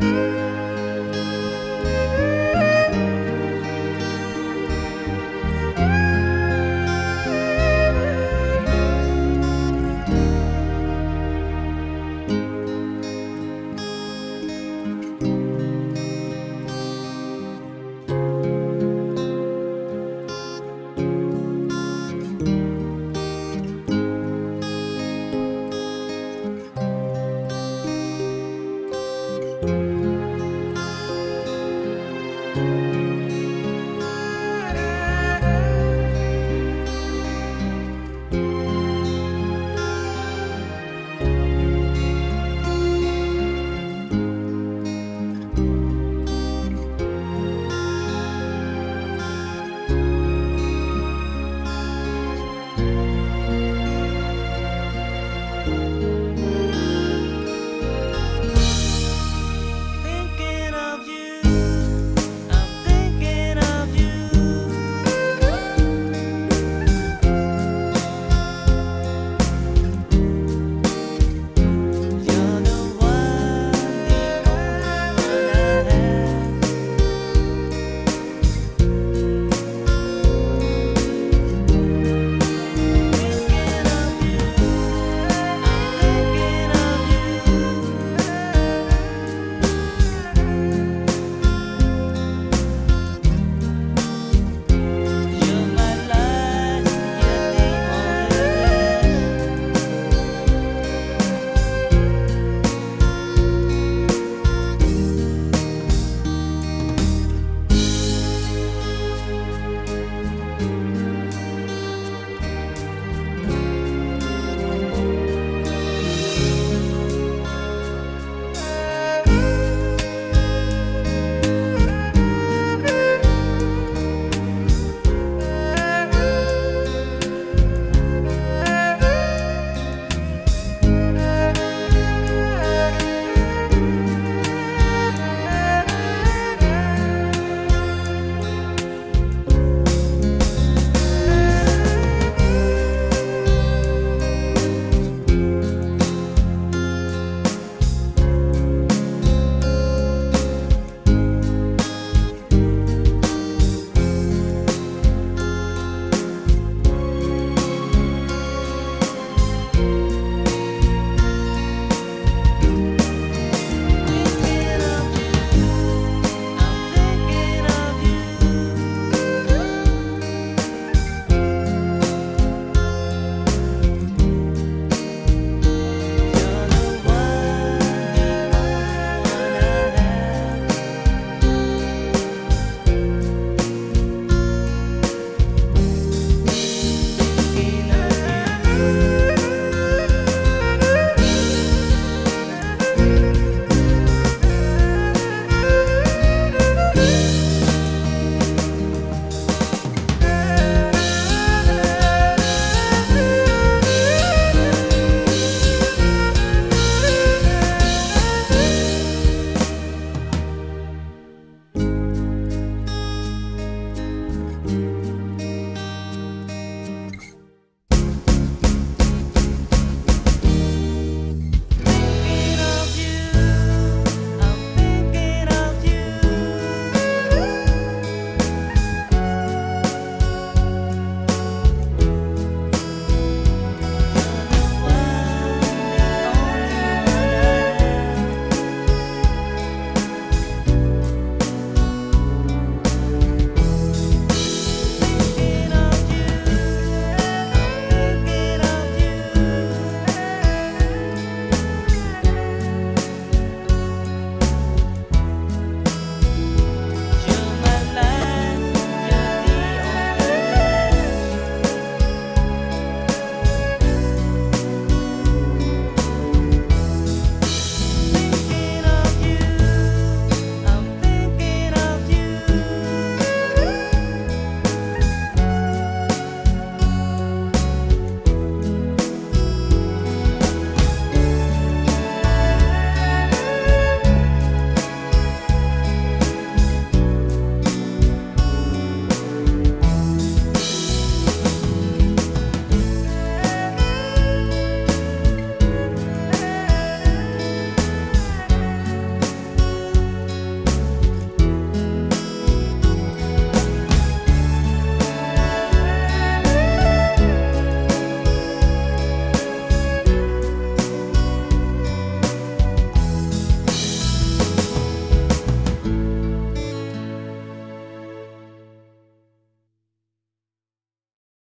Música